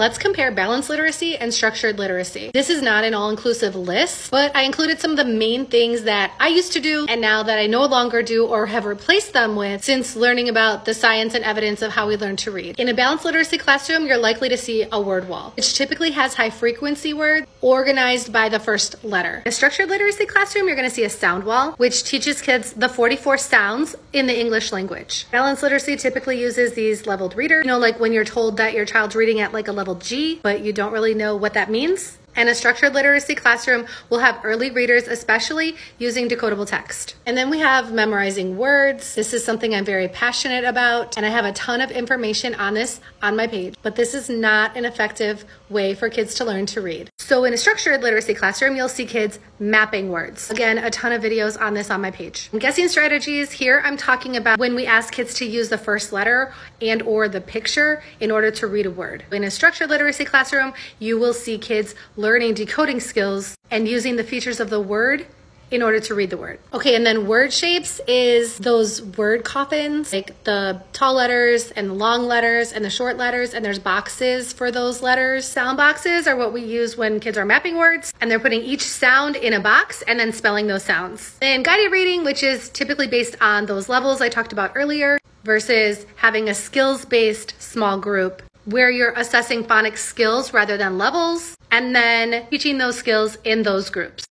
let's compare balanced literacy and structured literacy. This is not an all-inclusive list, but I included some of the main things that I used to do and now that I no longer do or have replaced them with since learning about the science and evidence of how we learn to read. In a balanced literacy classroom, you're likely to see a word wall, which typically has high frequency words organized by the first letter. In a structured literacy classroom, you're gonna see a sound wall, which teaches kids the 44 sounds in the English language. Balanced literacy typically uses these leveled readers, you know, like when you're told that your child's reading at like a level G, but you don't really know what that means. And a structured literacy classroom will have early readers, especially using decodable text. And then we have memorizing words. This is something I'm very passionate about, and I have a ton of information on this on my page. But this is not an effective way for kids to learn to read. So in a structured literacy classroom, you'll see kids mapping words. Again, a ton of videos on this on my page. guessing strategies here, I'm talking about when we ask kids to use the first letter and or the picture in order to read a word. In a structured literacy classroom, you will see kids learning decoding skills and using the features of the word in order to read the word. Okay, and then word shapes is those word coffins, like the tall letters and the long letters and the short letters, and there's boxes for those letters. Sound boxes are what we use when kids are mapping words, and they're putting each sound in a box and then spelling those sounds. And guided reading, which is typically based on those levels I talked about earlier, versus having a skills-based small group where you're assessing phonics skills rather than levels, and then teaching those skills in those groups.